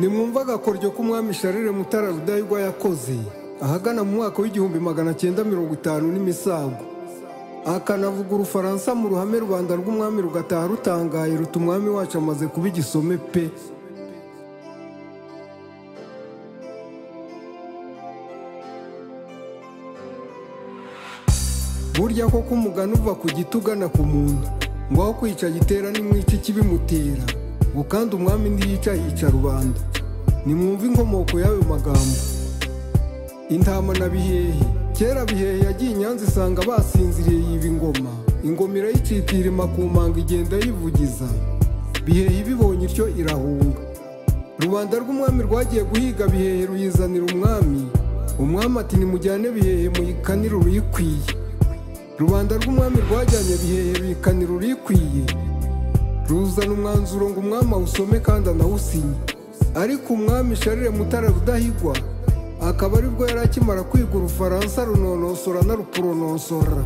nimwumva agakoryo k'umwami sharire mutara rudahigwa yakoze ahagana mu mwaka w'igihumbi magana cyenda mirongo itanu n'imisango akanavuga urufaransa mu ruhame rubanda rw'umwami rugataha rutangaye ruta umwami wacu amaze kuba igisome pe burya koko umugani uva ku giti ugana ku muntu ngo aho kwica gitera n'imwica ikibimutera ngo kandi umwami ntiyica yica rubanda nimwumve inkomoko y'ayo magambo intama na bihehe kera bihehe yagiye inyanza isanga basinziriye yiba ingoma ingoma irayicika irima ku manga igenda yivugiza bihehe ibibonye ityo irahunga rubanda rw'umwami rwagiye guhiga bihehe ruyizanira umwami umwami ati nimujyane bihehe muyikanire uruyikwiye rubanda rw'umwami rwajyanye bihehe ruyikanira uruyikwiye ruzana umwanzuro ngo umwami awusome kandi anawusinye ariko umwami sharire mutara rudahigwa akaba aribwo yari akimara kwiga urufaransa runonosora narupuronosora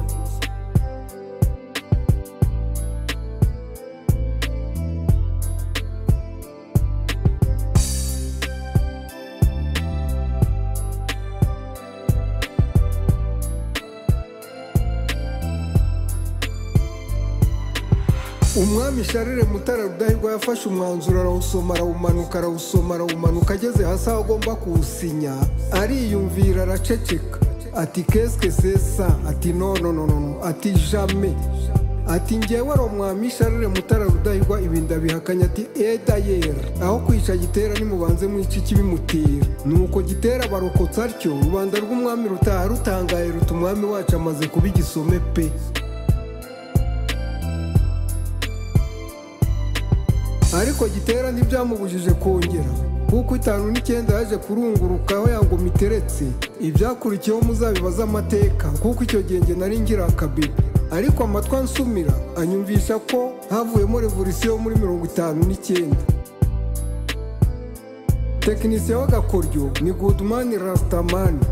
umwami sharire mutara rudahigwa yafashe umwanzuro arawusoma arawumanuka arawusoma arawumanuka ageze hasi aho agomba kuwusinya ariyumvira araceceka ati kesike sesa ati nononono ati jame ati ngewe ari umwami sharire mutara rudahigwa ibinda bihakanya ati eda yera aho kwica gitera nimubanze mwica ikibimutira nuko gitera barokotsa atyo rubanda rw'umwami rutaha rutangaye ruta umwami wacu amaze kuba igisome pe ariko gitera ntibyamubujije kongera kuko itanu n'icyenda yaje kurunguruka aho yangoma iteretse ibyakurikiyeho muzabibaza amateka kuko icyo gihe nge nari ngira akabibi ariko amatwi ansumira anyumvisha ko havuyemo revolisiyo yo muri mirongo itanu n'icyenda tekinisiye w'agakoryo ni gudumani rasitamani